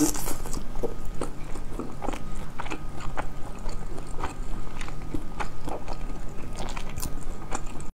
Oops.